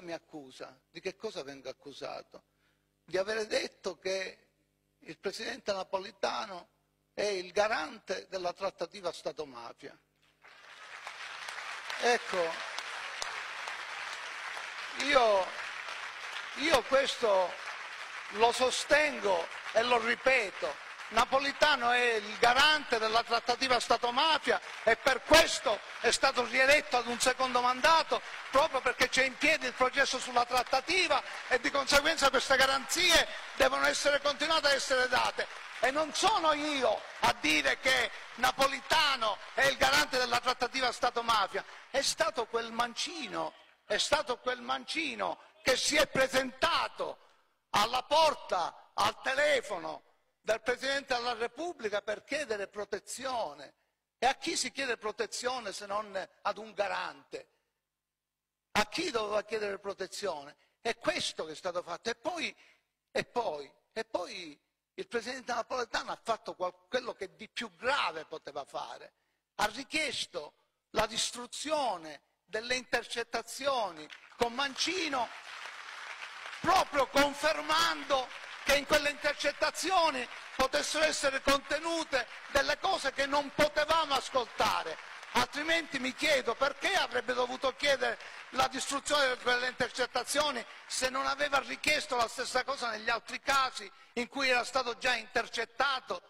mi accusa? Di che cosa vengo accusato? Di avere detto che il presidente Napolitano è il garante della trattativa Stato-mafia. Ecco, io, io questo lo sostengo e lo ripeto. Napolitano è il garante della trattativa Stato-mafia e per questo è stato rieletto ad un secondo mandato, proprio perché c'è in piedi il processo sulla trattativa e di conseguenza queste garanzie devono essere continuate a essere date. E non sono io a dire che Napolitano è il garante della trattativa Stato-mafia, è stato quel mancino, è stato quel mancino che si è presentato alla porta, al telefono del Presidente della Repubblica per chiedere protezione. E a chi si chiede protezione se non ad un garante? A chi doveva chiedere protezione? È questo che è stato fatto. E poi, e poi, e poi il Presidente Napoletano ha fatto quello che di più grave poteva fare. Ha richiesto la distruzione delle intercettazioni con Mancino proprio confermando che in quelle intercettazioni potessero essere contenute delle cose che non potevamo ascoltare. Altrimenti mi chiedo perché avrebbe dovuto chiedere la distruzione di quelle intercettazioni se non aveva richiesto la stessa cosa negli altri casi in cui era stato già intercettato,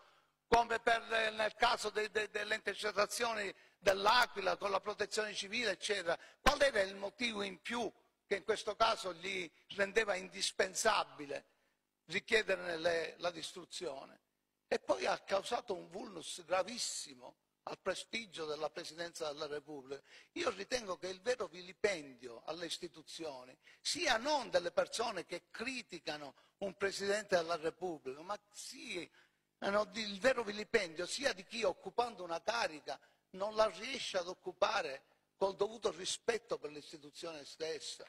come per, nel caso de, de, delle intercettazioni dell'Aquila con la protezione civile, eccetera. Qual era il motivo in più che in questo caso gli rendeva indispensabile richiederne la distruzione. E poi ha causato un vulnus gravissimo al prestigio della Presidenza della Repubblica. Io ritengo che il vero vilipendio alle istituzioni sia non delle persone che criticano un Presidente della Repubblica, ma sia il vero vilipendio sia di chi occupando una carica non la riesce ad occupare col dovuto rispetto per l'istituzione stessa.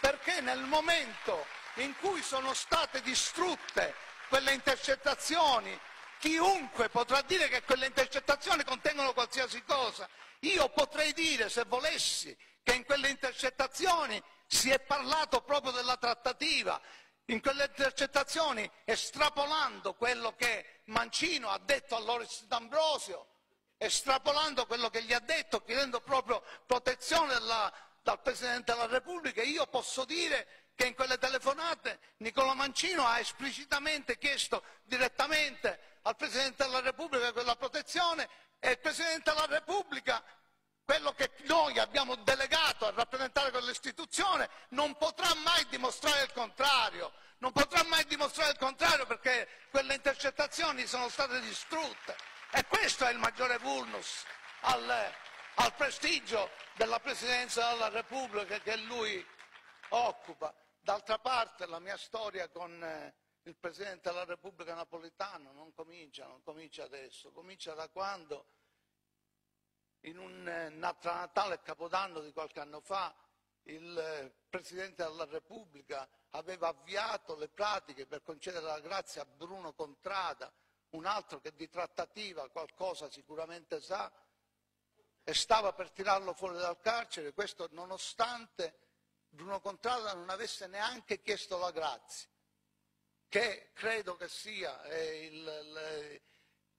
Perché nel momento in cui sono state distrutte quelle intercettazioni, chiunque potrà dire che quelle intercettazioni contengono qualsiasi cosa. Io potrei dire, se volessi, che in quelle intercettazioni si è parlato proprio della trattativa, in quelle intercettazioni estrapolando quello che Mancino ha detto a Loris D'Ambrosio, estrapolando quello che gli ha detto, chiedendo proprio protezione della, dal Presidente della Repubblica, io posso dire che in quelle telefonate Nicola Mancino ha esplicitamente chiesto direttamente al Presidente della Repubblica quella protezione e il Presidente della Repubblica, quello che noi abbiamo delegato a rappresentare quell'istituzione, non potrà mai dimostrare il contrario, non potrà mai dimostrare il contrario perché quelle intercettazioni sono state distrutte e questo è il maggiore vulnus al, al prestigio della Presidenza della Repubblica che lui occupa. D'altra parte la mia storia con eh, il Presidente della Repubblica Napolitano non comincia, non comincia adesso, comincia da quando in un eh, Natale e Capodanno di qualche anno fa il eh, Presidente della Repubblica aveva avviato le pratiche per concedere la grazia a Bruno Contrada, un altro che di trattativa qualcosa sicuramente sa, e stava per tirarlo fuori dal carcere, questo nonostante Bruno Contrada non avesse neanche chiesto la grazia, che credo che sia, eh, il, le,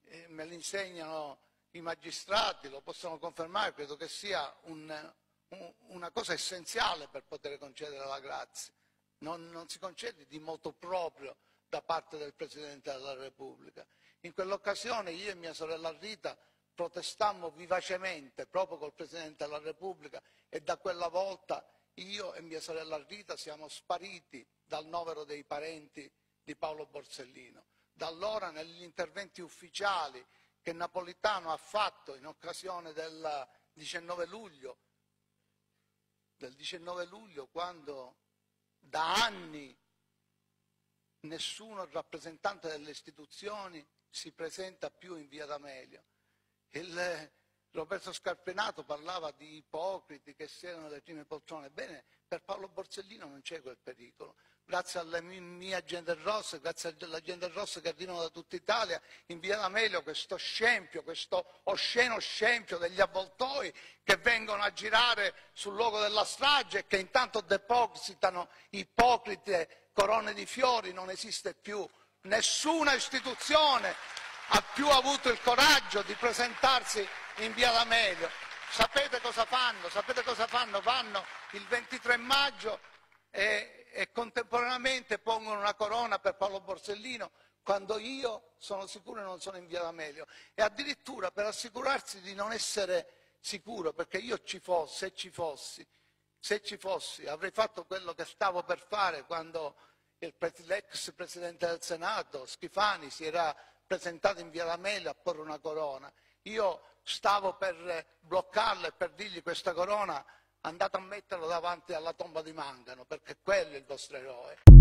eh, me l'insegnano i magistrati, lo possono confermare, credo che sia un, un, una cosa essenziale per poter concedere la grazia. Non, non si concede di moto proprio da parte del Presidente della Repubblica. In quell'occasione io e mia sorella Rita protestammo vivacemente proprio col Presidente della Repubblica e da quella volta io e mia sorella Rita siamo spariti dal novero dei parenti di Paolo Borsellino. Da allora negli interventi ufficiali che Napolitano ha fatto in occasione del 19 luglio, del 19 luglio quando da anni nessuno rappresentante delle istituzioni si presenta più in via D'Amelio. Il, Roberto Scarpenato parlava di ipocriti che siedono alle prime poltrone. Bene, per Paolo Borsellino non c'è quel pericolo. grazie alle mie agende rosse, grazie alle agende rosse che arrivano da tutta Italia, in via D'Amelio questo scempio, questo osceno scempio degli avvoltoi che vengono a girare sul luogo della strage e che intanto depositano ipocrite corone di fiori, non esiste più. Nessuna istituzione ha più avuto il coraggio di presentarsi in via D'Amelio. Sapete cosa fanno? Sapete cosa fanno? Vanno il 23 maggio e, e contemporaneamente pongono una corona per Paolo Borsellino quando io sono sicuro non sono in via D'Amelio e addirittura per assicurarsi di non essere sicuro, perché io ci fossi, se ci fossi, se ci fossi avrei fatto quello che stavo per fare quando l'ex Presidente del Senato, Schifani, si era presentato in via D'Amelio a porre una corona. Io stavo per bloccarlo e per dirgli questa corona andate a metterlo davanti alla tomba di Mangano, perché quello è il vostro eroe.